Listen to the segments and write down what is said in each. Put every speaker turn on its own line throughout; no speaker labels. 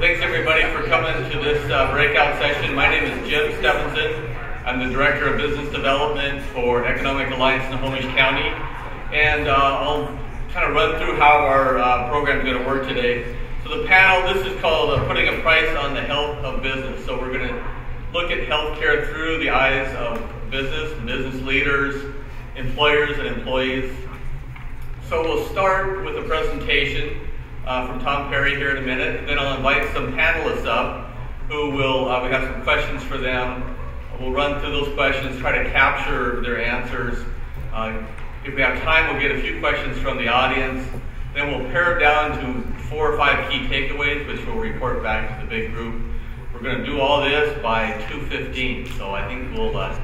thanks everybody for coming to this uh, breakout session. My name is Jim Stephanson. I'm the Director of Business Development for Economic Alliance in Snohomish County. And uh, I'll kind of run through how our uh, program is going to work today. So the panel, this is called uh, Putting a Price on the Health of Business. So we're going to look at healthcare through the eyes of business, business leaders, employers, and employees. So we'll start with a presentation uh, from Tom Parry here in a minute. Then I'll invite some panelists up who will, uh, we have some questions for them. We'll run through those questions, try to capture their answers. Uh, if we have time, we'll get a few questions from the audience. Then we'll pare it down to four or five key takeaways, which we'll report back to the big group. We're going to do all this by 2.15, so I think we'll, uh,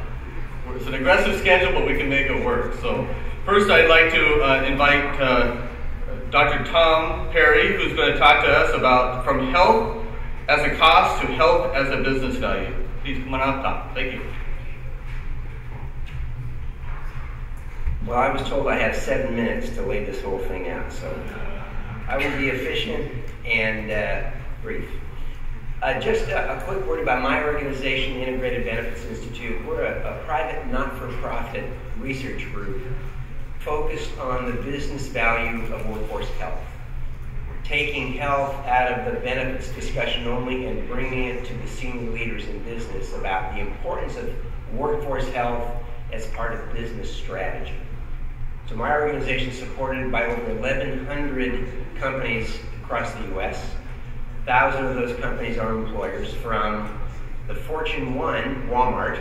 it's an aggressive schedule, but we can make it work. So first I'd like to uh, invite uh, Dr. Tom Parry, who's going to talk to us about from health as a cost to health as a business value. Please come on up, Tom. Thank you.
Well, I was told I have seven minutes to lay this whole thing out, so I will be efficient and uh, brief. Uh, just a, a, quick word about my organization, Integrated Benefits Institute. We're a, a private, not for profit research group focused on the business value of workforce health. Taking health out of the benefits discussion only and bringing it to the senior leaders in business about the importance of workforce health as part of business strategy. So my organization is supported by over 1,100 companies across the U.S. A thousand of those companies are employers from the Fortune 1, Walmart,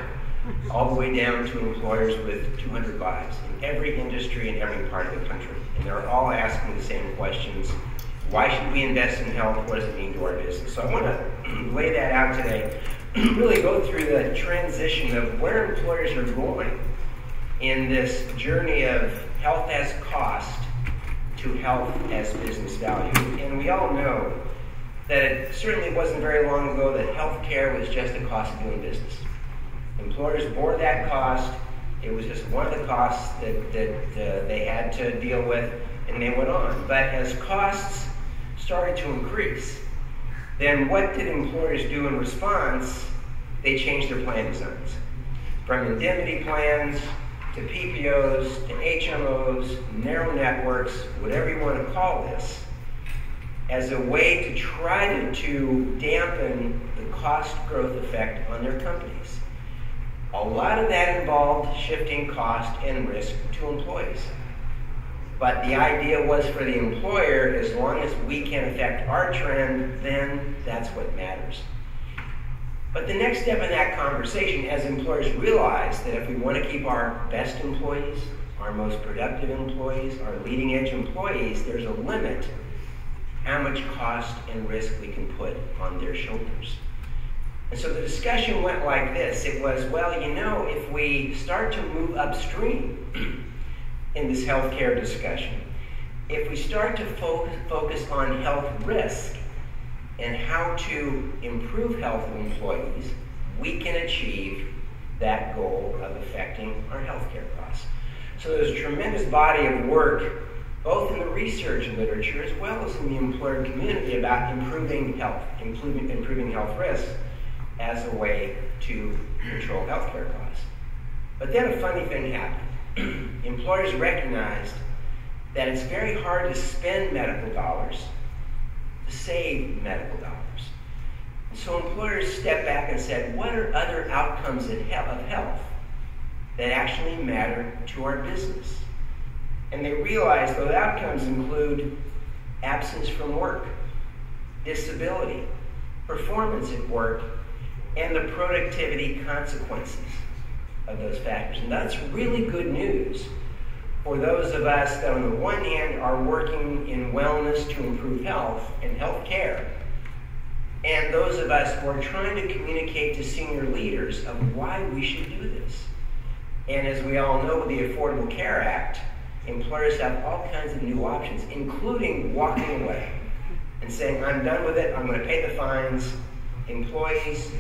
all the way down to employers with 200 lives every industry in every part of the country. And they're all asking the same questions. Why should we invest in health? What does it mean to our business? So I want to lay that out today, really go through the transition of where employers are going in this journey of health as cost to health as business value. And we all know that it certainly wasn't very long ago that healthcare was just a cost of doing business. Employers bore that cost. It was just one of the costs that, that uh, they had to deal with, and they went on. But as costs started to increase, then what did employers do in response? They changed their plan designs. From indemnity plans to PPOs to HMOs, narrow networks, whatever you want to call this, as a way to try to, to dampen the cost growth effect on their companies. A lot of that involved shifting cost and risk to employees. But the idea was for the employer, as long as we can affect our trend, then that's what matters. But the next step in that conversation, as employers realize that if we want to keep our best employees, our most productive employees, our leading edge employees, there's a limit how much cost and risk we can put on their shoulders. And so the discussion went like this it was, well, you know, if we start to move upstream in this healthcare discussion, if we start to fo- focus on health risk and how to improve health of employees, we can achieve that goal of affecting our healthcare costs. So there's a tremendous body of work, both in the research literature as well as in the employer community, about improving health, improving, improving health risks as a way to control healthcare costs. But then a funny thing happened. Employers recognized that it's very hard to spend medical dollars to save medical dollars. So employers stepped back and said, what are other outcomes of health that actually matter to our business? And they realized those outcomes include absence from work, disability, performance at work, and the productivity consequences of those factors. And that's really good news for those of us that, on the one hand, are working in wellness to improve health and health care, and those of us who are trying to communicate to senior leaders of why we should do this. And as we all know, with the Affordable Care Act, employers have all kinds of new options, including walking away and saying, I'm done with it, I'm going to pay the fines. Employees,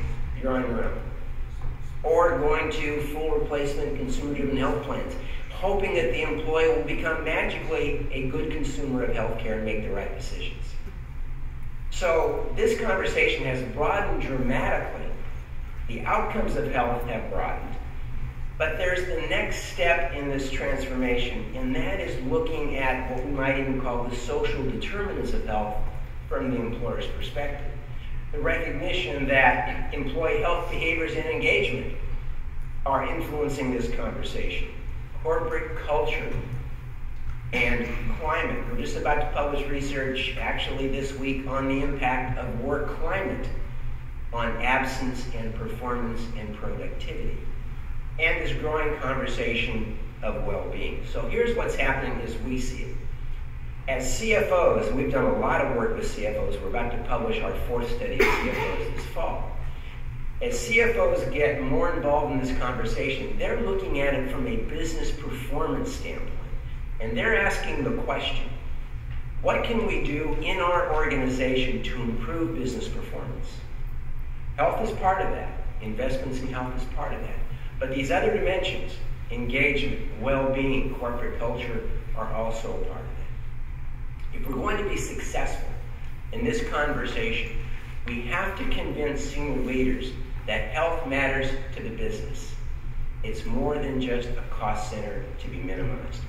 Or going to full replacement consumer driven health plans, hoping that the employee will become magically a good consumer of health care and make the right decisions. So this conversation has broadened dramatically. The outcomes of health have broadened. But there's the next step in this transformation, and that is looking at what we might even call the social determinants of health from the employer's perspective. The recognition that employee health behaviors and engagement are influencing this conversation. Corporate culture and climate. We're just about to publish research actually this week on the impact of work climate on absence and performance and productivity and this growing conversation of well-being. So here's what's happening as we see it. As CFOs, we've done a lot of work with CFOs. We're about to publish our fourth study of CFOs this fall. As CFOs get more involved in this conversation, they're looking at it from a business performance standpoint. And they're asking the question, what can we do in our organization to improve business performance? Health is part of that. Investments in health is part of that. But these other dimensions, engagement, well-being, corporate culture, are also a part of it. If we're going to be successful in this conversation, we have to convince senior leaders that health matters to the business. It's more than just a cost center to be minimized.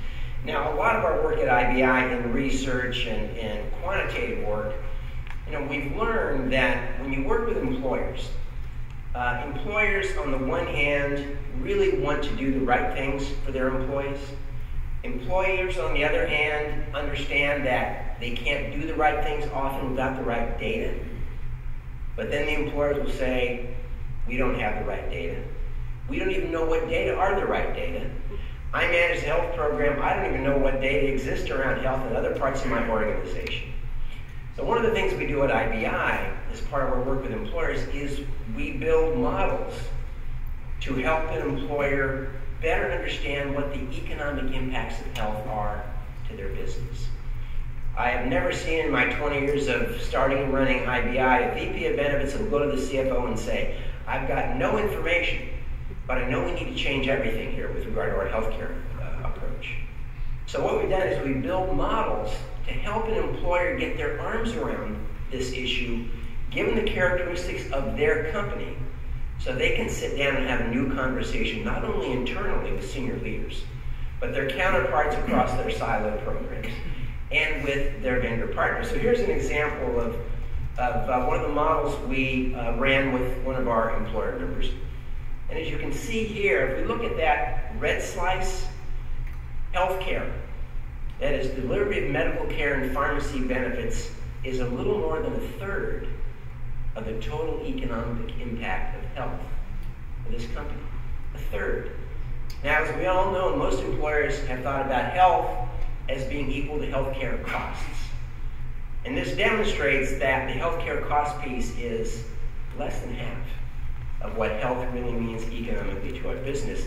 Now, a lot of our work at IBI in research and, and quantitative work, you know, we've learned that when you work with employers, uh, employers, on the one hand, really want to do the right things for their employees. Employers, on the other hand, understand that they can't do the right things often without the right data. But then the employers will say, we don't have the right data. We don't even know what data are the right data. I manage the health program. I don't even know what data exists around health in other parts of my organization. So one of the things we do at IBI as part of our work with employers is we build models to help an employer better understand what the economic impacts of health are to their business. I have never seen in my 20 years of starting and running IBI a VP of benefits will go to the CFO and say, I've got no information, but I know we need to change everything here with regard to our healthcare uh, approach. So what we've done is we build models to help an employer get their arms around this issue, given the characteristics of their company, so they can sit down and have a new conversation, not only internally with senior leaders, but their counterparts across their siloed programs and with their vendor partners. So here's an example of, of uh, one of the models we uh, ran with one of our employer members. And as you can see here, if we look at that red slice, healthcare that is, delivery of medical care and pharmacy benefits is a little more than a third of the total economic impact of health for this company. A third. Now, as we all know, most employers have thought about health as being equal to healthcare costs. And this demonstrates that the healthcare cost piece is less than half of what health really means economically to our business.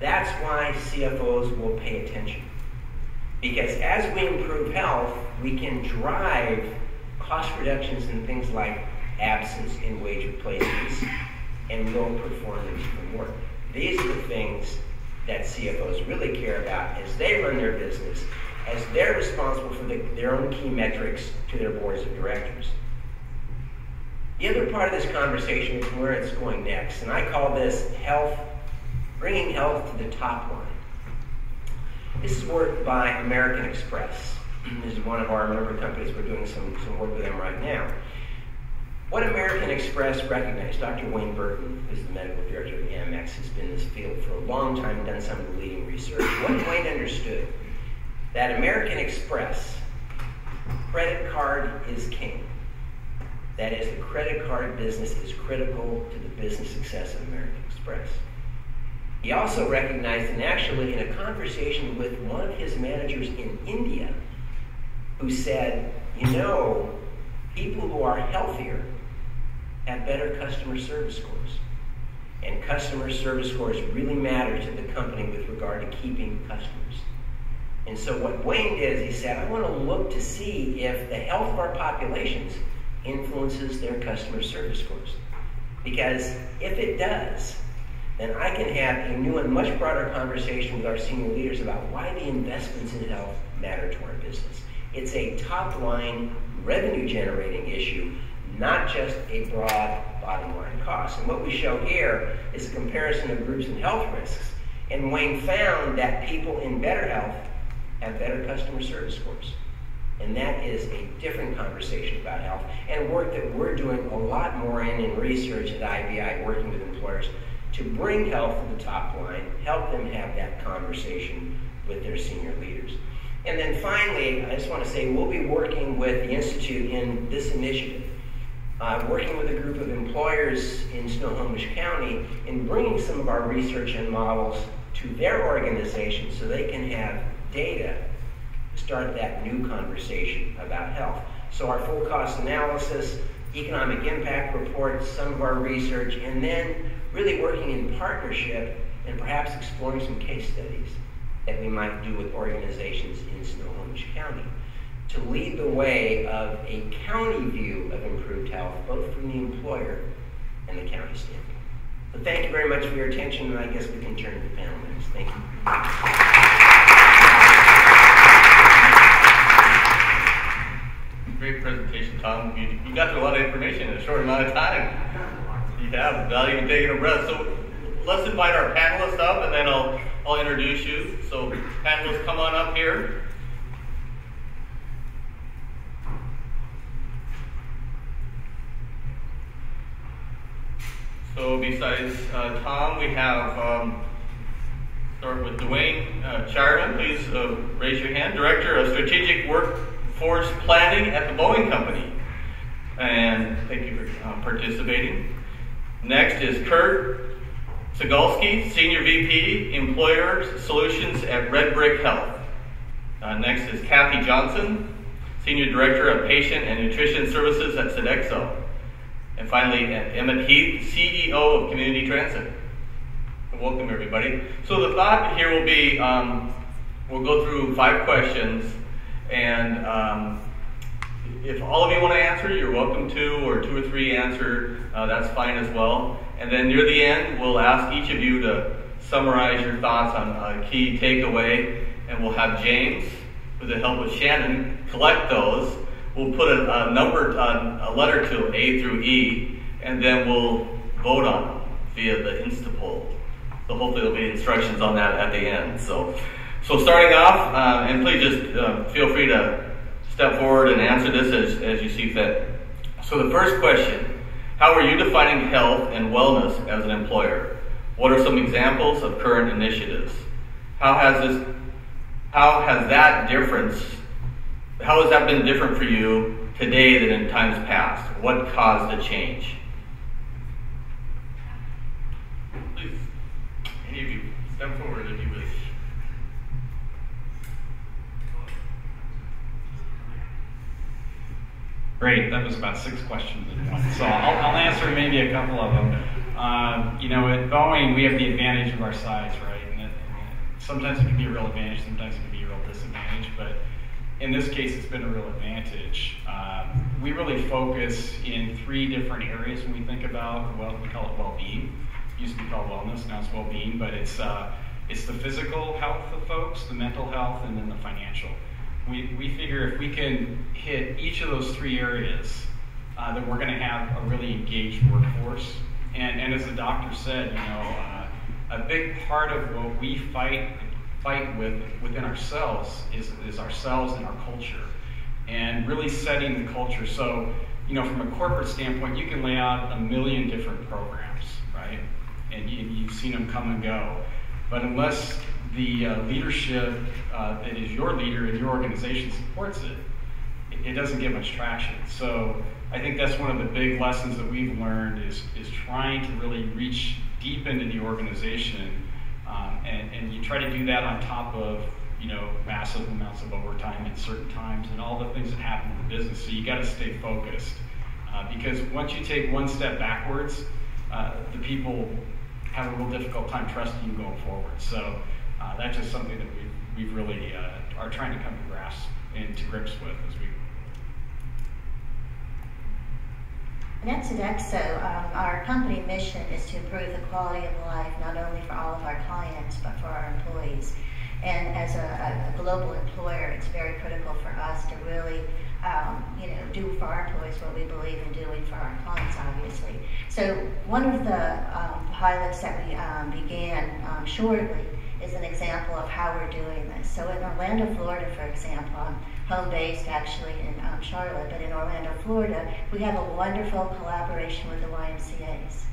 That's why CFOs will pay attention. Because as we improve health, we can drive cost reductions in things like absence and wage replacements and low performance from work. These are the things that CFOs really care about as they run their business, as they're responsible for the, their own key metrics to their boards of directors. The other part of this conversation is where it's going next, and I call this health, bringing health to the top line. This is work by American Express. This is one of our member companies. We're doing some, some work with them right now. What American Express recognized, Dr. Wayne Burton, who's the medical director of Amex, has been in this field for a long time done some of the leading research. What Wayne understood, that American Express, credit card is king. That is, the credit card business is critical to the business success of American Express. He also recognized, and actually in a conversation with one of his managers in India, who said, you know, people who are healthier have better customer service scores. And customer service scores really matter to the company with regard to keeping customers. And so what Wayne did is he said, I want to look to see if the health of our populations influences their customer service scores. Because if it does, then I can have a new and much broader conversation with our senior leaders about why the investments in health matter to our business. It's a top line revenue generating issue, not just a broad bottom line cost. And what we show here is a comparison of groups and health risks. And Wayne found that people in better health have better customer service scores. And that is a different conversation about health and work that we're doing a lot more in in research at IBI, working with employers to bring health to the top line, help them have that conversation with their senior leaders. And then finally, I just want to say we'll be working with the Institute in this initiative, uh, working with a group of employers in Snohomish County in bringing some of our research and models to their organization so they can have data to start that new conversation about health. So our full cost analysis, economic impact reports, some of our research, and then really working in partnership and perhaps exploring some case studies that we might do with organizations in Snohomish County to lead the way of a county view of improved health, both from the employer and the county standpoint. So thank you very much for your attention, and I guess we can turn to the panel next. Thank you.
Great presentation, Tom. You, you got through a lot of information in a short amount of time. You have, without even taking a breath. So let's invite our panelists up, and then I'll, I'll introduce you. So panelists, come on up here. So besides uh, Tom, we have, um, start with Duane uh. Please uh, raise your hand. Director of Strategic Workforce Planning at the Boeing Company. And thank you for uh, participating. Next is Kurt Cegielski, Senior VP, Employer Solutions at Red Brick Health. Uh, next is Kathy Johnson, Senior Director of Patient and Nutrition Services at Sodexo. And finally, Emmett Heath, CEO of Community Transit. Welcome, everybody. So the thought here will be, um, we'll go through five questions, and um, if all of you want to answer, you're welcome to, or two or three answer, uh, that's fine as well. And then near the end, we'll ask each of you to summarize your thoughts on a key takeaway, and we'll have James, with the help of Shannon, collect those we'll put a, a number, a, a letter to A through E, and then we'll vote on them via the Instapoll. So hopefully there'll be instructions on that at the end. So, so starting off, uh, and please just uh, feel free to step forward and answer this as, as you see fit. So the first question, how are you defining health and wellness as an employer? What are some examples of current initiatives? How has this, how has that difference how has that been different for you today than in times past? What caused the change? Please, any of you, step forward if you
Great, that was about six questions in one. So I'll, I'll answer maybe a couple of them. Um, you know, at Boeing, we have the advantage of our size, right? And, it, sometimes it can be a real advantage, sometimes it can be a real disadvantage, but in this case, it's been a real advantage. Um, we really focus in three different areas when we think about, well, we call it well-being. Used to be called wellness, now it's well-being, but it's, uh, it's the physical health of folks, the mental health, and then the financial. We, we figure if we can hit each of those three areas, uh, then we're going to have a really engaged workforce. And, and as the doctor said, you know, uh, a big part of what we fight fight with within ourselves is, is ourselves and our culture and really setting the culture. So, you know, from a corporate standpoint, you can lay out a million different programs, right? And you, have seen them come and go. But unless the uh, leadership uh, that is your leader in your organization supports it, it, it doesn't get much traction. So I think that's one of the big lessons that we've learned is, is trying to really reach deep into the organization um, and, and you try to do that on top of you know massive amounts of overtime at certain times and all the things that happen in the business. So you got to stay focused uh, because once you take one step backwards, uh, the people have a real difficult time trusting you going forward. So uh, that's just something that we've, we've really uh, are trying to come to grasp and to grips with as we
And at Sodexo, um, our company mission is to improve the quality of life not only for all of our clients but for our employees. And as a, a global employer, it's very critical for us to really um, you know, do for our employees what we believe in doing for our clients, obviously. So one of the um, pilots that we um, began um, shortly is an example of how we're doing this. So in Orlando, Florida, for example, I'm home based actually in um, Charlotte, but in Orlando, Florida, we have a wonderful collaboration with the YMCA's.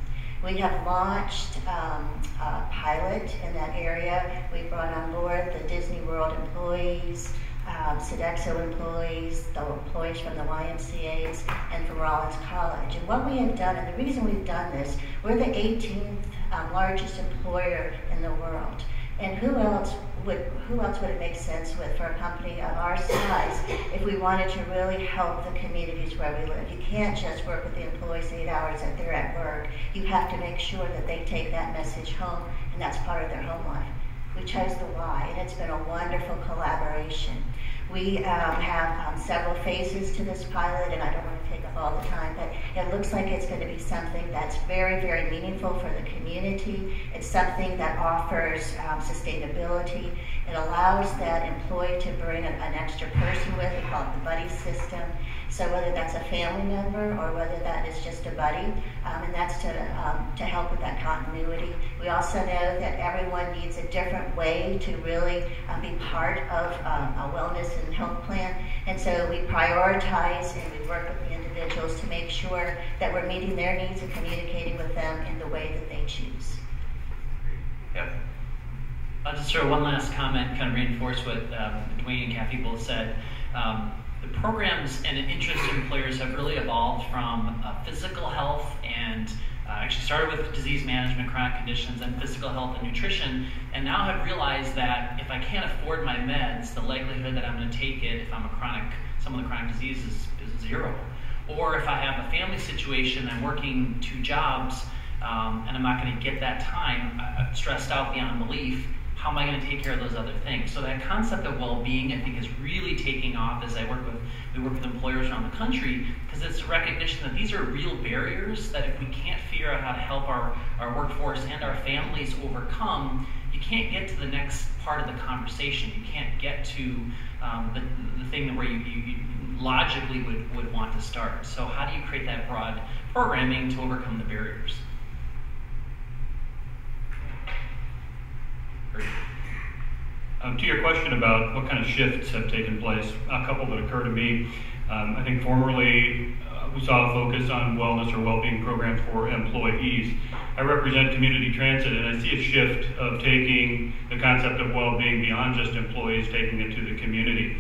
We have launched um, a pilot in that area. We brought on board the Disney World employees, um, Sodexo employees, the employees from the YMCA's, and from Rollins College. And what we have done, and the reason we've done this, we're the 18th um, largest employer in the world. And who else would who else would it make sense with for a company of our size if we wanted to really help the communities where we live? You can't just work with the employees eight hours that they're at work. You have to make sure that they take that message home, and that's part of their home life. We chose the why, and it's been a wonderful collaboration. We um, have um, several phases to this pilot, and I don't want take up all the time, but it looks like it's going to be something that's very, very meaningful for the community. It's something that offers um, sustainability. It allows that employee to bring an, an extra person with. We call it the buddy system. So whether that's a family member or whether that is just a buddy, um, and that's to, um, to help with that continuity. We also know that everyone needs a different way to really um, be part of um, a wellness and health plan. And so we prioritize and we work with the individuals to make sure that we're meeting their needs and communicating with them in the way that they choose.
Yep.
I'll just throw one last comment, kind of reinforce what um, Duane and Kathy both said. Um, the programs and interest in employers have really evolved from uh, physical health and uh, actually started with disease management, chronic conditions, and physical health and nutrition, and now have realized that if I can't afford my meds, the likelihood that I'm going to take it if I'm a chronic, some of the chronic diseases is zero. Or if I have a family situation, I'm working two jobs, um, and I'm not going to get that time, I'm stressed out beyond belief, how am I going to take care of those other things? So that concept of well-being, I think, is really taking off as I work with we work with employers around the country because it's a recognition that these are real barriers that if we can't figure out how to help our, our workforce and our families overcome, you can't get to the next part of the conversation. You can't get to um, the, the thing where you, you, you logically would, would want to start. So how do you create that broad programming to overcome the barriers?
Um, to your question about what kind of shifts have taken place, a couple that occur to me. Um, I think formerly uh, we saw a focus on wellness or well-being programs for employees. I represent community transit, and I see a shift of taking the concept of well-being beyond just employees, taking it to the community.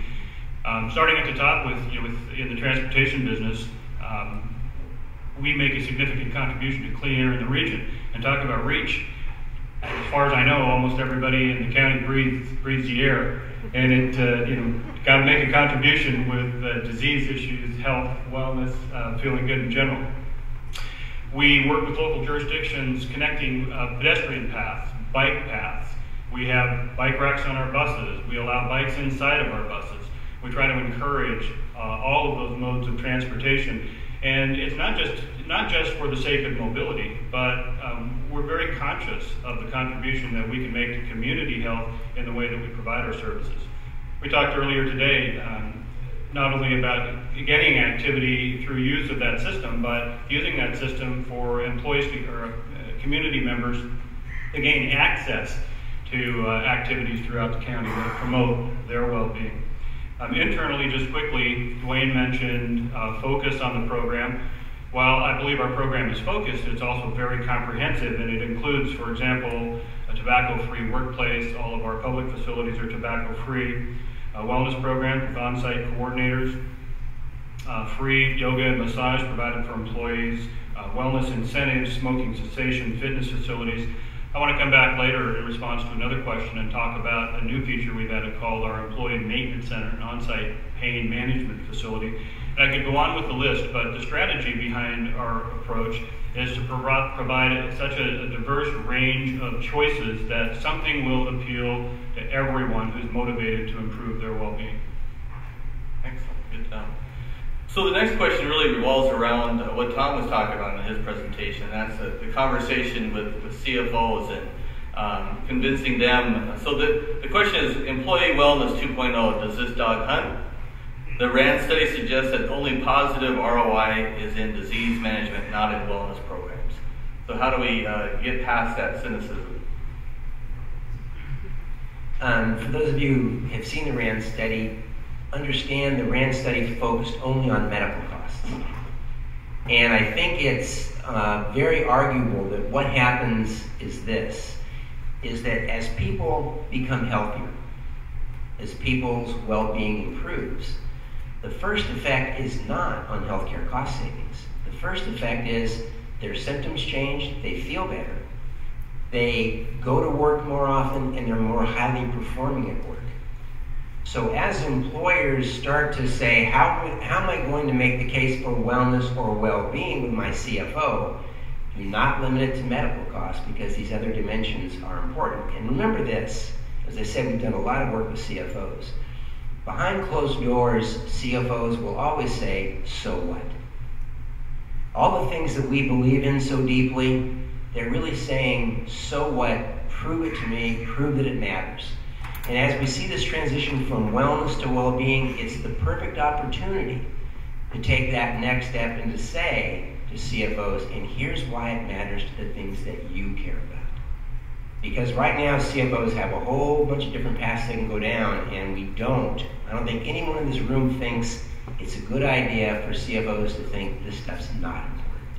Um, starting at the top with, you know, with in the transportation business, um, we make a significant contribution to clean air in the region. And talk about reach as far as I know, almost everybody in the county breathes breathes the air, and it uh, you know got to make a contribution with uh, disease issues, health, wellness, uh, feeling good in general. We work with local jurisdictions connecting uh, pedestrian paths, bike paths. We have bike racks on our buses. We allow bikes inside of our buses. We try to encourage uh, all of those modes of transportation and it's not just not just for the sake of mobility, but um, we're very conscious of the contribution that we can make to community health in the way that we provide our services. We talked earlier today um, not only about getting activity through use of that system, but using that system for employees to, or uh, community members to gain access to uh, activities throughout the county that promote their well-being. Um, internally, just quickly, Duane mentioned uh, focus on the program. While I believe our program is focused, it's also very comprehensive and it includes, for example, a tobacco-free workplace. All of our public facilities are tobacco-free. A wellness program with on-site coordinators. Uh, free yoga and massage provided for employees. Uh, wellness incentives, smoking cessation, fitness facilities. I want to come back later in response to another question and talk about a new feature we've added called our Employee Maintenance Center, an on-site pain management facility. And I could go on with the list, but the strategy behind our approach is to provide such a, a diverse range of choices that something will appeal to everyone who's motivated to improve their well-being.
Excellent, good job. So the next question really revolves around what Tom was talking about in his presentation. That's the, the conversation with, with CFOs and um, convincing them. So the, the question is, employee wellness 2.0, does this dog hunt? The RAND study suggests that only positive ROI is in disease management, not in wellness programs. So how do we uh, get past that cynicism?
Um, for those of you who have seen the RAND study, understand the RAND study focused only on medical costs. And I think it's uh, very arguable that what happens is this, is that as people become healthier, as people's well-being improves, the first effect is not on healthcare cost savings. The first effect is their symptoms change, they feel better, they go to work more often, and they're more highly performing at work. So as employers start to say, how, how am I going to make the case for wellness or well-being with my CFO? Do not limit it to medical costs because these other dimensions are important. And remember this, as I said, we've done a lot of work with CFOs. Behind closed doors, CFOs will always say, so what? All the things that we believe in so deeply, they're really saying, so what? Prove it to me, prove that it matters. And as we see this transition from wellness to well being, it's the perfect opportunity to take that next step and to say to CFOs, and here's why it matters to the things that you care about. Because right now, CFOs have a whole bunch of different paths they can go down, and we don't. I don't think anyone in this room thinks it's a good idea for CFOs to think this stuff's not important.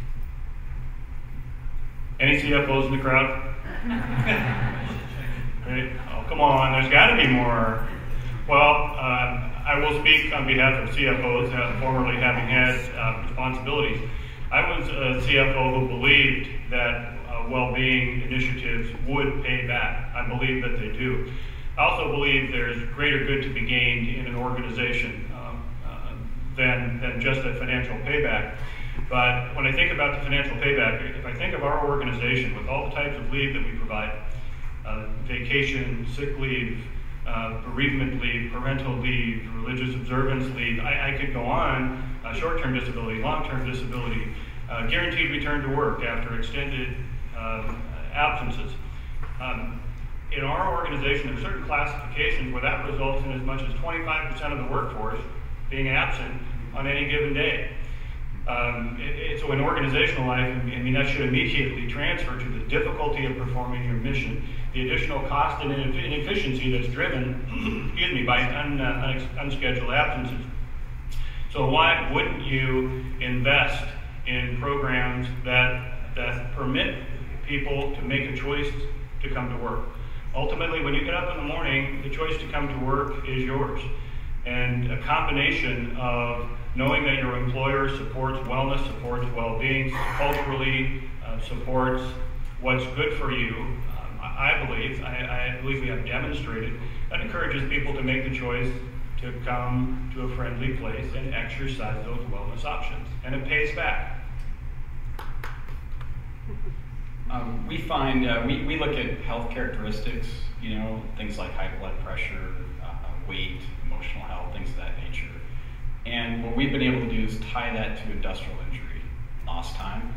Any CFOs in the crowd? okay. Oh, come on, there's got to be more. Well, uh, I will speak on behalf of CFOs, uh, formerly having had uh, responsibilities. I was a CFO who believed that uh, well-being initiatives would pay back. I believe that they do. I also believe there's greater good to be gained in an organization um, uh, than, than just a financial payback. But when I think about the financial payback, if I think of our organization with all the types of leave that we provide, uh, vacation, sick leave, uh, bereavement leave, parental leave, religious observance leave, I, I could go on, uh, short-term disability, long-term disability, uh, guaranteed return to work after extended um, absences. Um, in our organization, there are certain classifications where that results in as much as 25% of the workforce being absent on any given day. Um, it, so in organizational life, I mean, that should immediately transfer to the difficulty of performing your mission, the additional cost and inefficiency that's driven, excuse me, by un, uh, unscheduled absences. So why wouldn't you invest in programs that that permit people to make a choice to come to work? Ultimately, when you get up in the morning, the choice to come to work is yours. And a combination of knowing that your employer supports wellness, supports well-being, culturally uh, supports what's good for you, um, I believe, I, I, believe we have demonstrated, that encourages people to make the choice to come to a friendly place and exercise those wellness options. And it pays back.
Um, we find, uh, we, we look at health characteristics, you know, things like high blood pressure, uh, weight, emotional health, things of that nature. And what we've been able to do is tie that to industrial injury, lost time.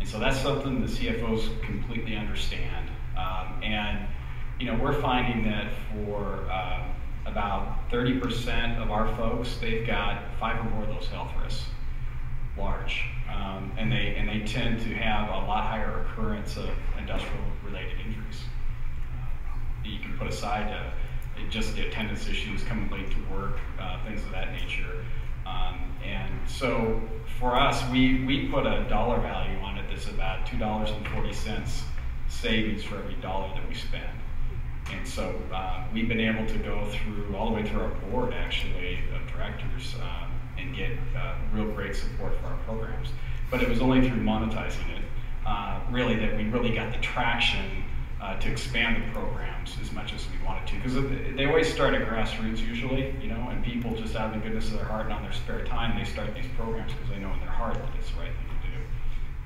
And so that's something the CFOs completely understand. Um, and, you know, we're finding that for uh, about 30% of our folks, they've got five or more of those health risks, large. Um, and, they, and they tend to have a lot higher occurrence of industrial related injuries. Uh, you can put aside uh, just the attendance issues, coming late to work, uh, things of that nature. Um, and so for us, we, we put a dollar value on it that's about $2.40 savings for every dollar that we spend. And so uh, we've been able to go through, all the way through our board actually, of directors, um, and get uh, real great support for our programs. But it was only through monetizing it, uh, really, that we really got the traction uh, to expand the programs as much as we wanted to. Because they always start at grassroots usually, you know, and people just out of the goodness of their heart and on their spare time, they start these programs because they know in their heart that it's the right thing to do.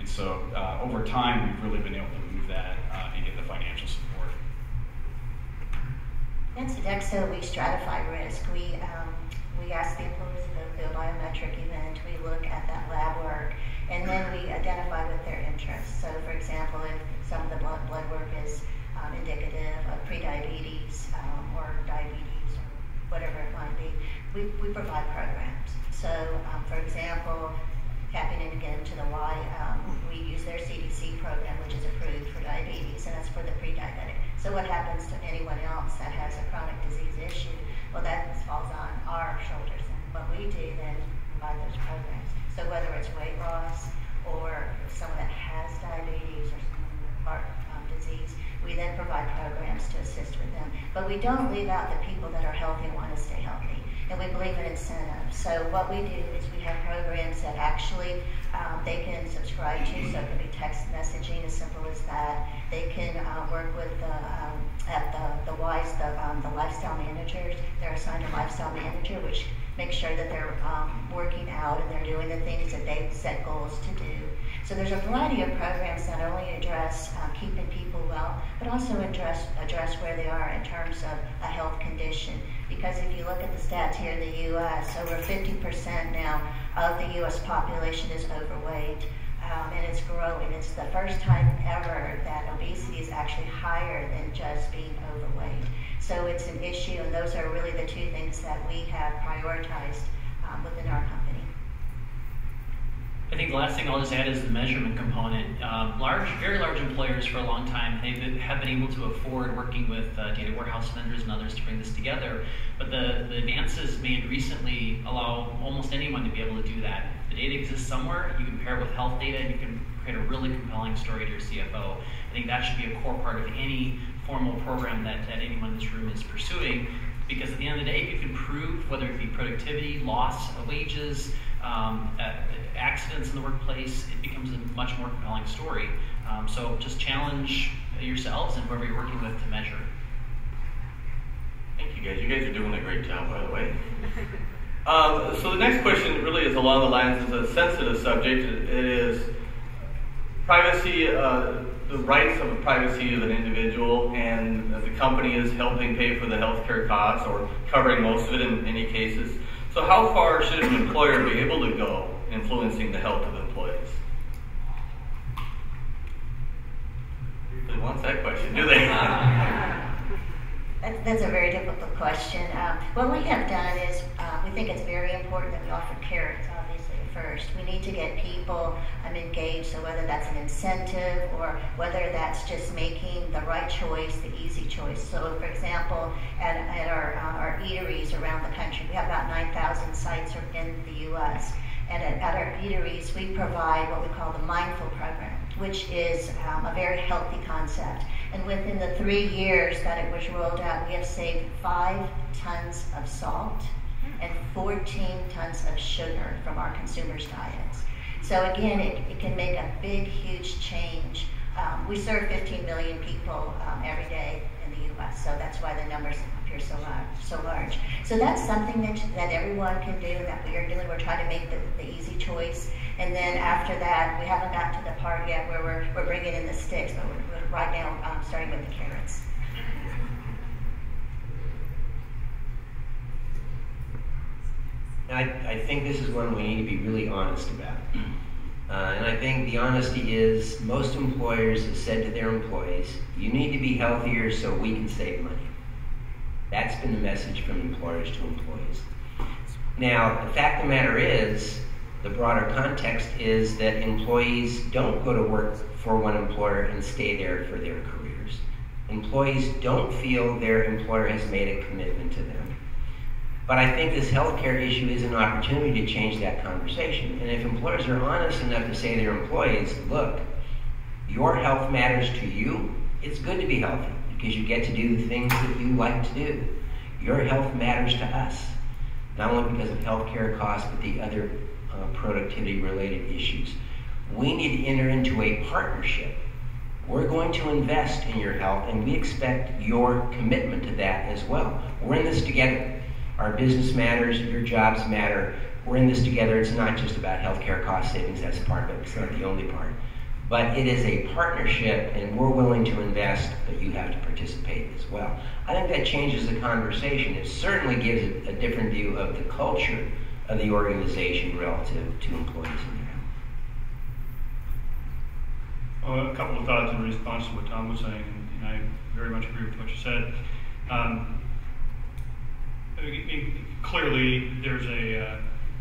And so uh, over time, we've really been able to move that uh, and get the financial support.
At Sodexo, we stratify risk. We, um, we ask the employees to a biometric event. We look at that lab work and then we identify with their interests. So, for example, if some of the blood, blood work is um, indicative of prediabetes um, or diabetes or whatever it might be, we, we provide programs. So, um, for example, tapping in again to the Y, um, we use their CDC program, which is approved for diabetes, and that's for the pre-diabetic. So what happens to anyone else that has a chronic disease issue? Well, that falls on our shoulders. And what we do then provide those programs. So whether it's weight loss or someone that has diabetes or someone with heart um, disease, we then provide programs to assist with them. But we don't leave out the people that are healthy and want to stay healthy. And we believe in incentives. So what we do is we have programs that actually um, they can subscribe to. So it can be text messaging, as simple as that. They can uh, work with the, um, at the, the WISE, the, um, the lifestyle managers. They're assigned a lifestyle manager, which makes sure that they're um, working out and they're doing the things that they've set goals to do. So there's a variety of programs that only address uh, keeping people well, but also address address where they are in terms of a health condition. Because if you look at the stats here in the U.S., over 50% now of the U.S. population is overweight. Um, and it's growing. It's the first time ever that obesity is actually higher than just being overweight. So it's an issue, and those are really the two things that we have prioritized um, within our.
I think the last thing I'll just add is the measurement component. Um, large, very large employers for a long time they have been able to afford working with uh, data warehouse vendors and others to bring this together. But the, the advances made recently allow almost anyone to be able to do that. The data exists somewhere, you can pair it with health data and you can create a really compelling story to your CFO. I think that should be a core part of any formal program that, that anyone in this room is pursuing. Because at the end of the day, if you can prove whether it be productivity, loss of wages, um, uh, accidents in the workplace, it becomes a much more compelling story. Um, so just challenge yourselves and whoever you're working with to measure.
Thank you guys. You guys are doing a great job, by the way. Um, so the next question really is along the lines of a sensitive subject. It is privacy, uh, the rights of privacy of an individual, and the company is helping pay for the healthcare costs or covering most of it in many cases. So how far should an employer be able to go influencing the health of employees? Who wants that question? Do they?
That's a very difficult question. Um, what we have done is uh, we think it's very important that we offer obviously, first. We need to get people um, engaged, so whether that's an incentive or whether that's just making the right choice, the easy choice. So, for example, at, at our, uh, our eateries around the country, we have about 9,000 sites in the U.S. And at, at our eateries, we provide what we call the Mindful Program, which is um, a very healthy concept. And within the three years that it was rolled out, we have saved five tons of salt and 14 tons of sugar from our consumers' diets. So again, it, it can make a big, huge change. Um, we serve 15 million people um, every day in the U.S., so that's why the numbers appear so large. So, large. so that's something that, that everyone can do that we are doing. We're trying to make the, the easy choice. And then after that, we haven't got to the part yet where we're, we're bringing in the sticks, but we're, we're right now um, starting with the carrots.
I, I think this is one we need to be really honest about. Uh, and I think the honesty is most employers have said to their employees, you need to be healthier so we can save money. That's been the message from employers to employees. Now, the fact of the matter is, the broader context is that employees don't go to work for one employer and stay there for their careers. Employees don't feel their employer has made a commitment to them. But I think this healthcare issue is an opportunity to change that conversation. And if employers are honest enough to say to their employees, look, your health matters to you, it's good to be healthy because you get to do the things that you like to do. Your health matters to us, not only because of healthcare costs, but the other uh, productivity related issues. We need to enter into a partnership. We're going to invest in your health, and we expect your commitment to that as well. We're in this together. Our business matters, your jobs matter. We're in this together. It's not just about healthcare cost savings, that's part of it, it's not the only part. But it is a partnership, and we're willing to invest, but you have to participate as well. I think that changes the conversation. It certainly gives a different view of the culture of the organization relative to employees in there.
Well, a couple of thoughts in response to what Tom was saying, and I very much agree with what you said. Um, clearly there's a uh,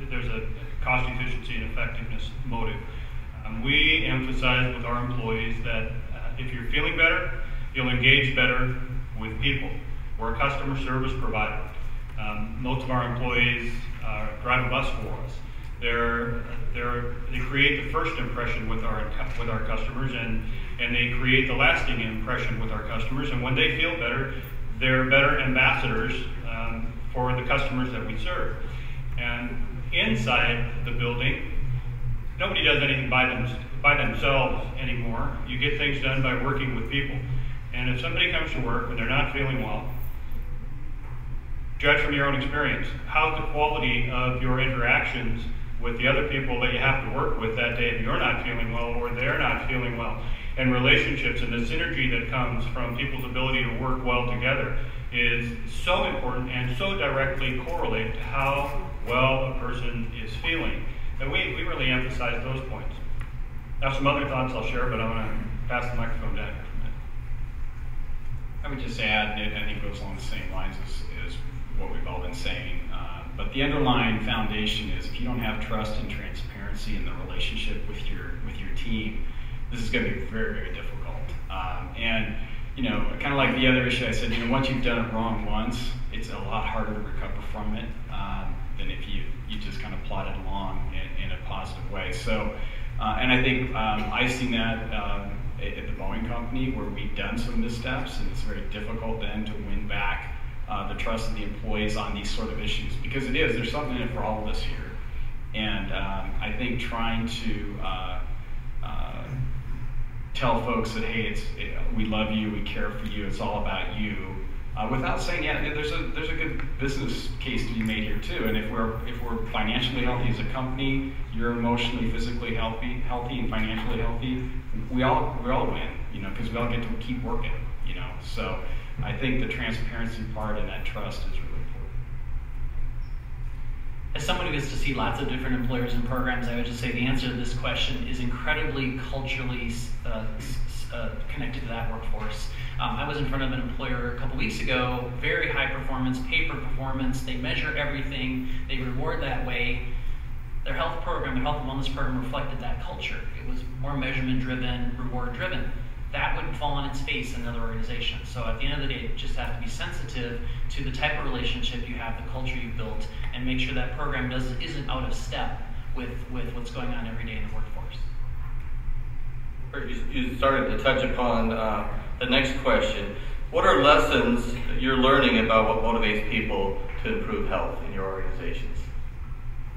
there's a cost efficiency and effectiveness motive. Um, we emphasize with our employees that uh, if you're feeling better, you'll engage better with people. We're a customer service provider. Um, most of our employees uh, drive a bus for us. They're, they're, they create the first impression with our with our customers, and and they create the lasting impression with our customers. And when they feel better, they're better ambassadors um, for the customers that we serve. And inside the building, nobody does anything by, them, by themselves anymore. You get things done by working with people. And if somebody comes to work and they're not feeling well, judge from your own experience. How's the quality of your interactions with the other people that you have to work with that day if you're not feeling well or they're not feeling well? And relationships and the synergy that comes from people's ability to work well together is so important and so directly correlated to how well a person is feeling. And we, we really emphasize those points. I have some other thoughts I'll share, but I'm going to pass the microphone down here for a minute.
I would just add, and I think goes along the same lines as, as what we've all been saying. Uh, but the underlying foundation is if you don't have trust and transparency in the relationship with your with your team, this is going to be very very difficult. Um, and you know, kind of like the other issue I said, you know, once you've done it wrong once, it's a lot harder to recover from it um, than if you you just kind of it along in, in a positive way. So, uh, and I think um, I've seen that. Um, at the Boeing company, where we've done some missteps, and it's very difficult then to win back uh, the trust of the employees on these sort of issues because it is there's something in it for all of us here and um, i think trying to uh, tell folks that hey it's it, we love you we care for you it's all about you uh, without saying yeah there's a there's a good business case to be made here too and if we're if we're financially healthy as a company you're emotionally physically healthy healthy and financially healthy we all we all win you know because we all get to keep working you know so I think the transparency part and that trust is really.
As someone who gets to see lots of different employers and programs, I would just say the answer to this question is incredibly culturally uh, uh, connected to that workforce. Um, I was in front of an employer a couple weeks ago, very high performance, paper performance. They measure everything, they reward that way. Their health program, their health and wellness program reflected that culture. It was more measurement driven, reward driven that wouldn't fall on its face in another organization. So at the end of the day, you just have to be sensitive to the type of relationship you have, the culture you've built, and make sure that program does, isn't out of step with, with what's going on every day in the workforce.
You, started to touch upon uh, the next question. What are lessons you're learning about what motivates people to improve health in your organizations?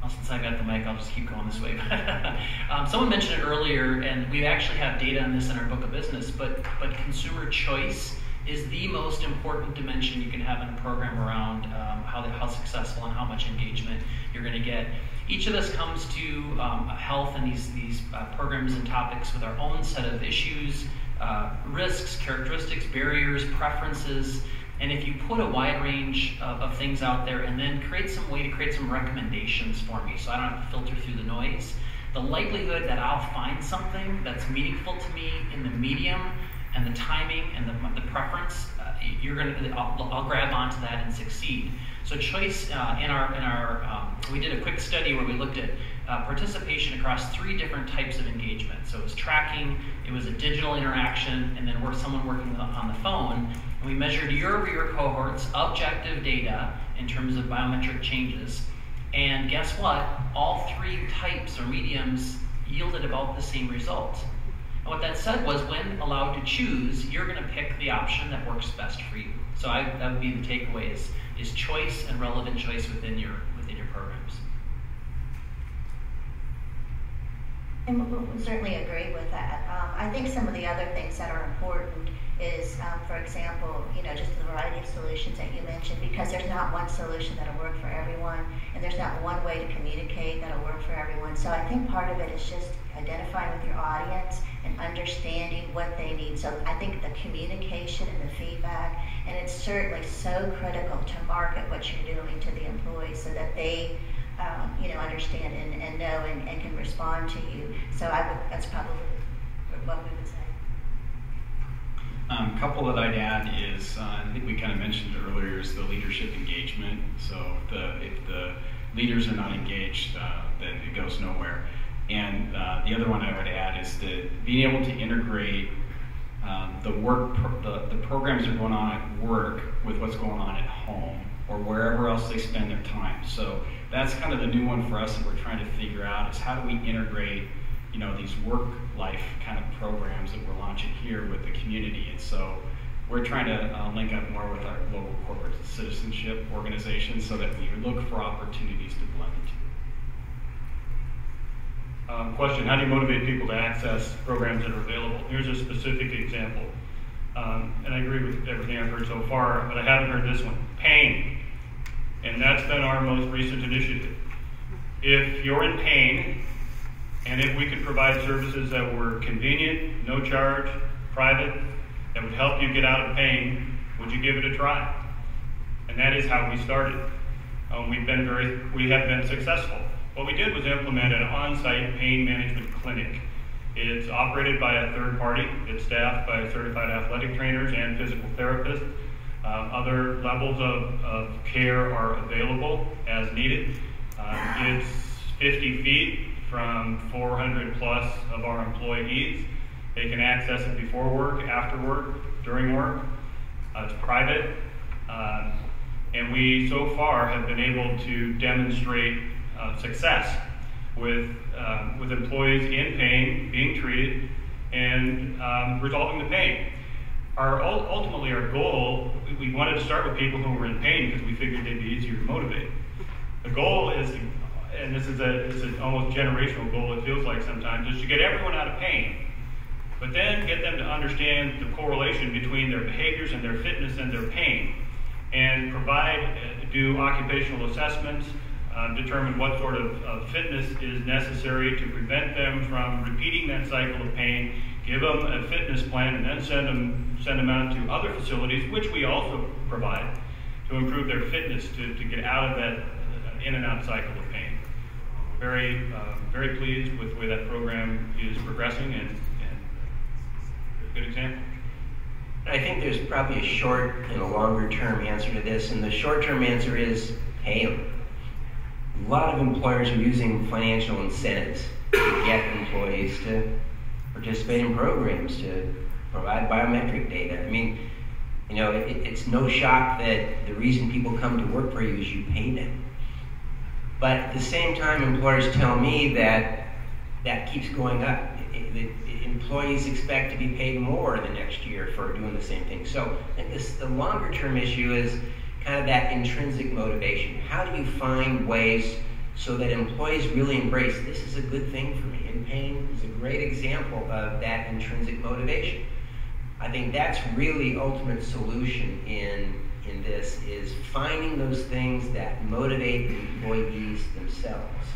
Since I've got the mic, I'll just keep going this way. um, someone mentioned it earlier, and we actually have data on this in our book of business, but, but consumer choice is the most important dimension you can have in a program around um, how, how successful and how much engagement you're going to get. Each of us comes to um, health and these, these uh, programs and topics with our own set of issues, uh, risks, characteristics, barriers, preferences, and if you put a wide range of, of, things out there and then create some way to create some recommendations for me so I don't have to filter through the noise, the likelihood that I'll find something that's meaningful to me in the medium and the timing and the, the preference, uh, you're gonna, I'll, I'll, grab onto that and succeed. So choice uh, in our, in our um, we did a quick study where we looked at uh, participation across three different types of engagement. So it was tracking, it was a digital interaction, and then work, someone working on the phone. We measured year-over-year cohorts, objective data in terms of biometric changes. And guess what? All three types or mediums yielded about the same result. And what that said was when allowed to choose, you're going to pick the option that works best for you. So I, that would be the takeaway is, is choice and relevant choice within your, within your programs.
And we certainly agree with that. Um, I think some of the other things that are important is, um, for example, you know, just the variety of solutions that you mentioned, because there's not one solution that'll work for everyone, and there's not one way to communicate that'll work for everyone. So I think part of it is just identifying with your audience and understanding what they need. So I think the communication and the feedback, and it's certainly so critical to market what you're doing to the employees so that they um, you know, understand and, and know and, and, can respond to you. So I would, that's probably what we would say.
Um, a couple that I'd add is, uh, I think we kind of mentioned earlier, is the leadership engagement. So if the, if the leaders are not engaged, uh, then it goes nowhere. And uh, the other one I would add is that being able to integrate um, the work, the, the programs that are going on at work with what's going on at home or wherever else they spend their time. So that's kind of the new one for us that we're trying to figure out is how do we integrate, you know, these work life kind of programs that we're launching here with the community. And so we're trying to uh, link up more with our global corporate citizenship organizations so that we look for opportunities to blend the.
Um, question, how do you motivate people to access programs that are available? Here's a specific example. Um, and I agree with everything I've heard so far, but I haven't heard this one. Pain. And that's been our most recent initiative. If you're in pain, and if we could provide services that were convenient, no charge, private, that would help you get out of pain, would you give it a try? And that is how we started. Um, we've been very, we have been successful. What we did was implement an on-site pain management clinic. It's operated by a third party. It's staffed by certified athletic trainers and physical therapists. Uh, other levels of, of care are available as needed. Uh, it's 50 feet from 400 plus of our employees. They can access it before work, after work, during work. Uh, it's private. Uh, and we so far have been able to demonstrate uh, success with, um, with employees in pain, being treated, and um, resolving the pain. Our, ultimately, our goal, we wanted to start with people who were in pain because we figured they'd be easier to motivate. The goal is, and this is a, it's an almost generational goal, it feels like sometimes, is to get everyone out of pain. But then get them to understand the correlation between their behaviors and their fitness and their pain. And provide, uh, do occupational assessments, uh, determine what sort of, of fitness is necessary to prevent them from repeating that cycle of pain, give them a fitness plan, and then send them, send them out to other facilities, which we also provide, to improve their fitness to, to get out of that in and out cycle. Very, uh, very pleased with the way that program is progressing and, and a good example.
I think there's probably a short and a longer term answer to this, and the short term answer is pay a lot of employers are using financial incentives to get employees to participate in programs, to provide biometric data. I mean, you know, it, it's no shock that the reason people come to work for you is you pay them. But at the same time, employers tell me that that keeps going up. The employees expect to be paid more the next year for doing the same thing. So this, the longer term issue is kind of that intrinsic motivation. How do you find ways so that employees really embrace this is a good thing for me? And pain is a great example of that intrinsic motivation. I think that's really ultimate solution in in this is finding those things that motivate the employees themselves.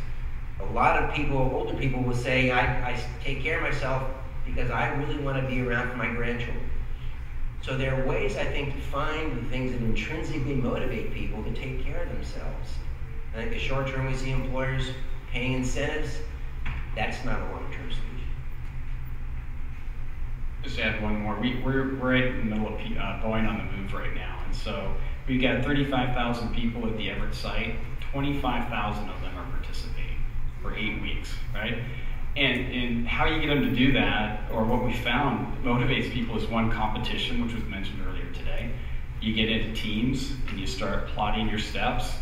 A lot of people, older people, will say, I, I take care of myself because I really want to be around for my grandchildren. So there are ways, I think, to find the things that intrinsically motivate people to take care of themselves. I think the short term we see employers paying incentives, that's not a long term solution.
Just add one more. We, we're, we're right in the middle of uh, going on the move right now. So we've got 35,000 people at the Everett site. 25,000 of them are participating for eight weeks, right? And, and how you get them to do that, or what we found motivates people, is one competition, which was mentioned earlier today. You get into teams and you start plotting your steps,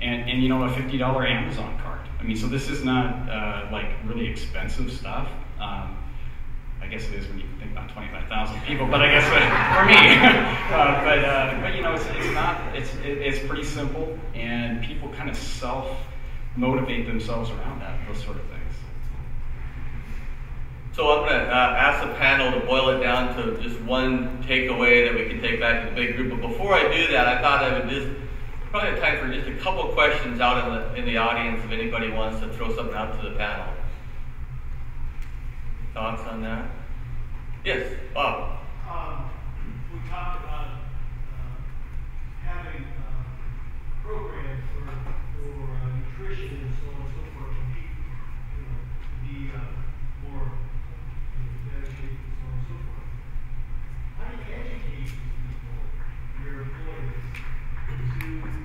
and, and you know, a $50 Amazon card. I mean, so this is not uh, like really expensive stuff. Um, I guess it is when you think about 25,000 people, but I guess for me, uh, but, uh, but you know, it's, it's not, it's, it's pretty simple, and people kind of self motivate themselves around that, those sort of things.
So I'm going to uh, ask the panel to boil it down to just one takeaway that we can take back to the big group. But before I do that, I thought I would just probably have time for just a couple questions out in the in the audience if anybody wants to throw something out to the panel. Thoughts on that? Yes, Bob.
Um, we talked about uh, having uh, programs for, for uh, nutrition and so on and so forth to be, you know, to be uh, more how do you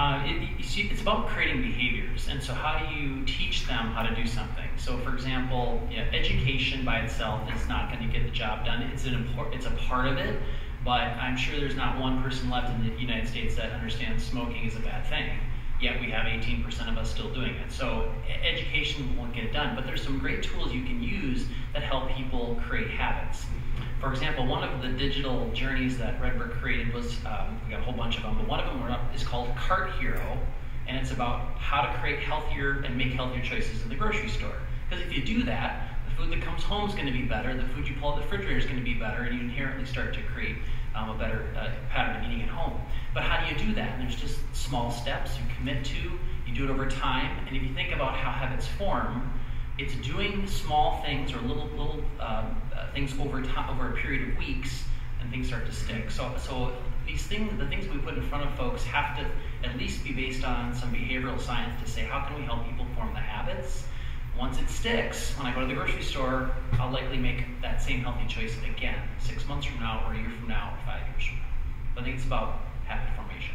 Um, it, it's about creating behaviors, and so how do you teach them how to do something? So, for example, yeah, education by itself is not going to get the job done. It's an important, it's a part of it, but I'm sure there's not one person left in the United States that understands smoking is a bad thing. Yet we have 18% of us still doing it. So education won't get it done, but there's some great tools you can use that help people create habits. For example, one of the digital journeys that RedBrick created was, um, we got a whole bunch of them, but one of them is called Cart Hero, and it's about how to create healthier and make healthier choices in the grocery store. Because if you do that, the food that comes home is going to be better, the food you pull out the refrigerator is going to be better, and you inherently start to create um, a better uh, pattern of eating at home. But how do you do that? And there's just small steps you commit to, you do it over time, and if you think about how habits form, it's doing small things or little little um, uh, things over time, over a period of weeks, and things start to stick. So, so these things, the things we put in front of folks, have to at least be based on some behavioral science to say how can we help people form the habits. Once it sticks, when I go to the grocery store, I'll likely make that same healthy choice again, six months from now, or a year from now, or five years from now. But I think it's about habit formation.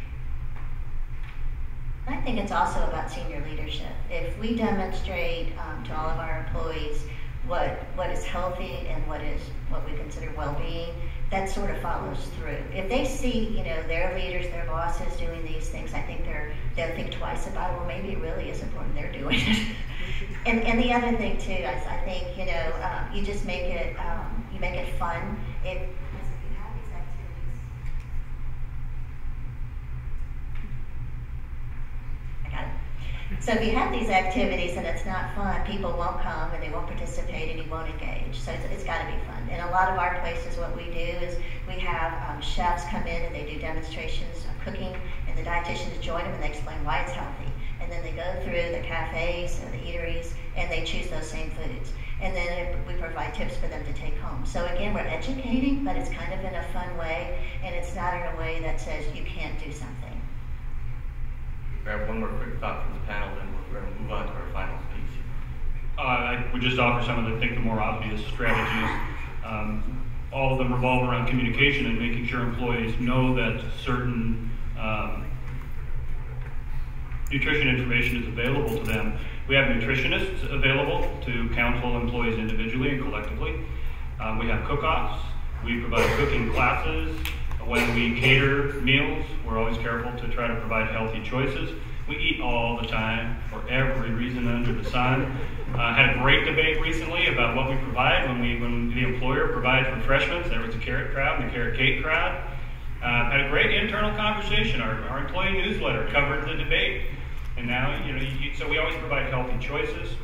I think it's also about senior leadership. If we demonstrate um, to all of our employees what what is healthy and what is what we consider well-being, that sort of follows through. If they see, you know, their leaders, their bosses doing these things, I think they're they'll think twice about, well, maybe it really is important they're doing it. and and the other thing too, I, I think, you know, um, you just make it um, you make it fun. It So if you have these activities and it's not fun, people won't come and they won't participate and you won't engage. So it's, it's got to be fun. In a lot of our places, what we do is we have um, chefs come in and they do demonstrations of cooking, and the dietitians join them and they explain why it's healthy. And then they go through the cafes and the eateries and they choose those same foods. And then we provide tips for them to take home. So again, we're educating, but it's kind of in a fun way, and it's not in a way that says you can't do something
grab one more quick thought from the panel, then we're going to move on to our final speech.
Uh, I would just offer some of the, think the more obvious strategies. Um, all of them revolve around communication and making sure employees know that certain um, nutrition information is available to them. We have nutritionists available to counsel employees individually and collectively. Um, we have cook-offs. We provide cooking classes. When we cater meals, we're always careful to try to provide healthy choices. We eat all the time for every reason under the sun. Uh, had a great debate recently about what we provide when we when the employer provides refreshments. There was a carrot crowd and a carrot cake crowd. Uh, had a great internal conversation. Our, our employee newsletter covered the debate, and now you know. You, so we always provide healthy choices.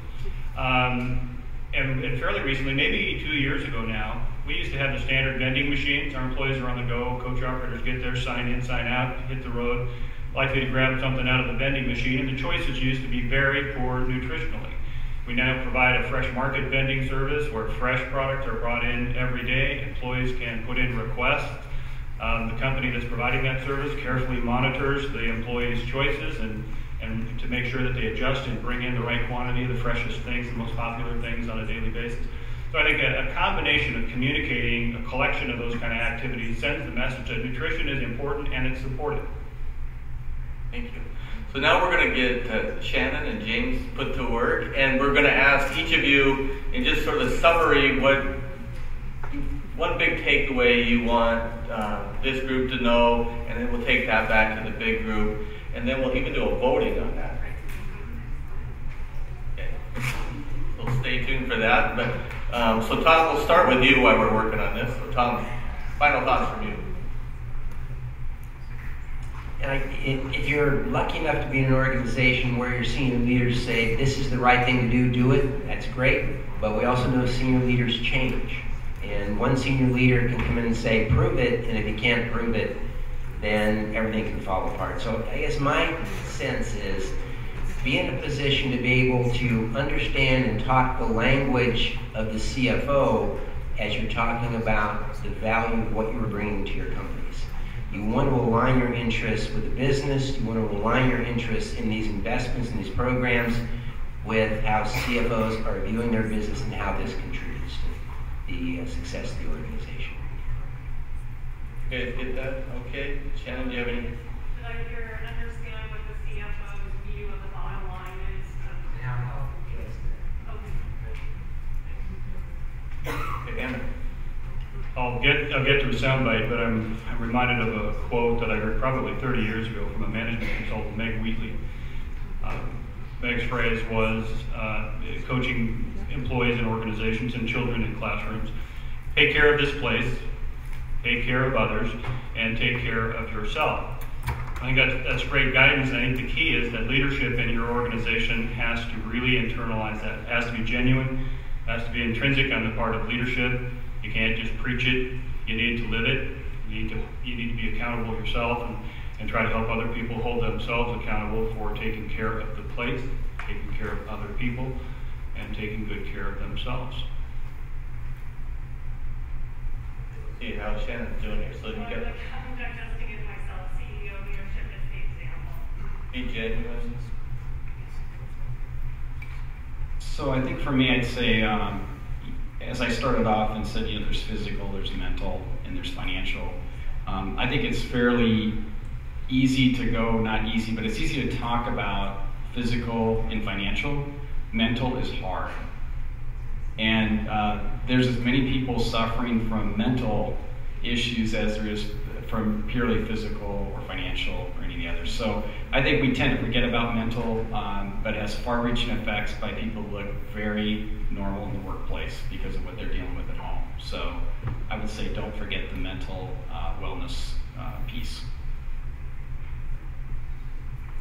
Um, and, and fairly recently, maybe two years ago now, we used to have the standard vending machines. Our employees are on the go. Coach operators get there, sign in, sign out, hit the road, likely to grab something out of the vending machine. And the choices used to be very poor nutritionally. We now provide a fresh market vending service where fresh products are brought in every day. Employees can put in requests. Um, the company that's providing that service carefully monitors the employees' choices and, and to make sure that they adjust and bring in the right quantity of the freshest things, the most popular things on a daily basis. So I think a, a, combination of communicating a collection of those kind of activities sends the message that nutrition is important and it's supported.
Thank you. So now we're going to get uh, Shannon and James put to work, and we're going to ask each of you in just sort of summary what one big takeaway you want uh, this group to know, and then we'll take that back to the big group, and then we'll even do a voting on that. Okay. So stay tuned for that. But um, so, Tom, we'll start with you while we're working on this. So, Tom, final thoughts from you.
And if you're lucky enough to be in an organization where your senior leaders say this is the right thing to do, do it, that's great. But we also know senior leaders change. And one senior leader can come in and say, prove it, and if you can't prove it, then everything can fall apart. So I guess my sense is be in a position to be able to understand and talk the language of the CFO as you're talking about the value of what you're bringing to your companies. You want to align your interests with the business, you want to align your interests in these investments and these programs with how CFOs are viewing their business and how this contributes to the uh, success of the organization.
You guys get that? Okay. Shannon, do you have any?
Did I hear understand what the CFO
I'll get I'll get to a soundbite, but I'm, I'm reminded of a quote that I heard probably 30 years ago from a management consultant, Meg Wheatley. Um, Meg's phrase was uh, coaching employees and organizations and children in classrooms. Take care of this place, take care of others, and take care of yourself. I think that's, that's great guidance. I think the key is that leadership in your organization has to really internalize that. It has to be genuine, has to be intrinsic on the part of leadership. You can't just preach it. You need to live it. You need to, you need to be accountable yourself and, and try to help other people hold themselves accountable for taking care of the place, taking care of other people, and taking good care of themselves.
See how Shannon's doing here. So you got
I'm digesting it myself, CEO leadership is the example.
be genuine.
So I think for me, I'd say, um, as I started off and said, you know, there's physical, there's mental, and there's financial. Um, I think it's fairly easy to go, not easy, but it's easy to talk about physical and financial. Mental is hard. And uh, there's as many people suffering from mental issues as there is from purely physical or financial or any of the others. So I think we tend to forget about mental, um, but it has far-reaching effects by people who look very normal in the workplace because of what they're dealing with at home. So I would say don't forget the mental uh, wellness uh, piece.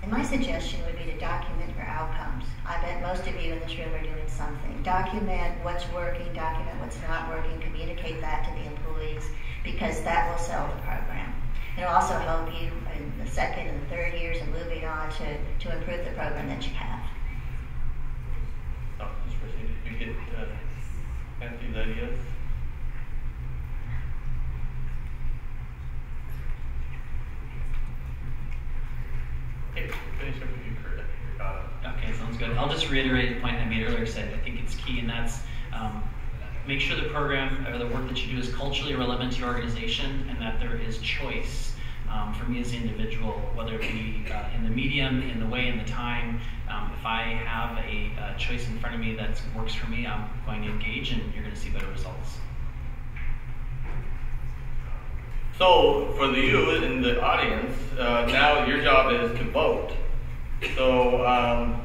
And my suggestion would be to document your outcomes. I bet most of you in this room are doing something. Document what's working, document what's not working, communicate that to the employees because that will sell the program. It'll also help you in the second and third years and moving on to, to improve the program that you have.
Oh, just proceed. You get uh, Anthony's ideas. Okay, finish up with you, Kurt. You're caught up.
Okay, sounds good. I'll just reiterate the point I made earlier. Said I think it's key, and that's um, make sure the program or the work that you do is culturally relevant to your organization, and that there is choice um, for me as an individual, whether it be uh, in the medium, in the way, in the time. Um, if I have a, uh choice in front of me that works for me, I'm going to engage, and you're going to see better results.
So, for the you in the audience, uh, now your job is to vote. So, um,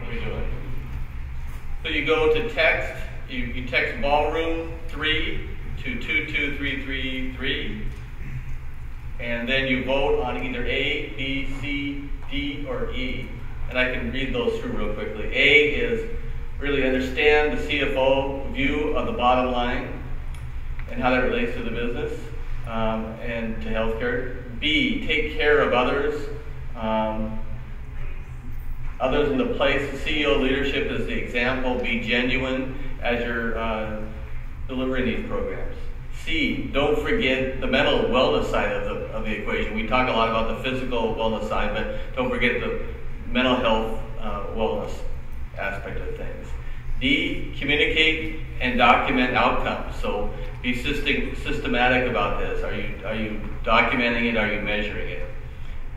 what are doing? So you go to text, you, you text ballroom 3 to 22333, and then you vote on either A, B, C, D, or E. And I can read those through real quickly. A is really understand the CFO view of the bottom line and how that relates to the business um, and to healthcare. B, take care of others. Um, others in the place. CEO leadership is the example. Be genuine as you're uh, delivering these programs. C, don't forget the mental wellness side of the, of the equation. We talk a lot about the physical wellness side, but don't forget the mental health uh, wellness aspect of things. D, communicate and document outcomes. So be system, systematic about this. Are you, are you documenting it? Are you measuring it?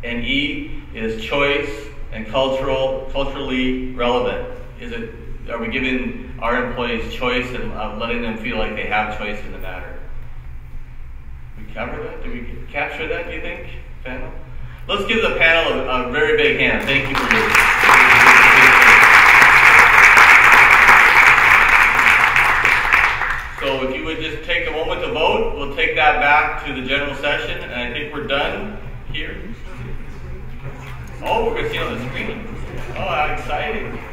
And E is choice and cultural, culturally relevant. Is it, are we giving our employees choice and uh, letting them feel like they have choice in the matter? We cover that? Did we capture that, do you think, panel? Let's give the panel a, a very big hand. Thank you for your. So if you would just take a moment to vote, we'll take that back to the general session, and I think we're done here. Oh, we're going to see on the screen. Oh, how exciting.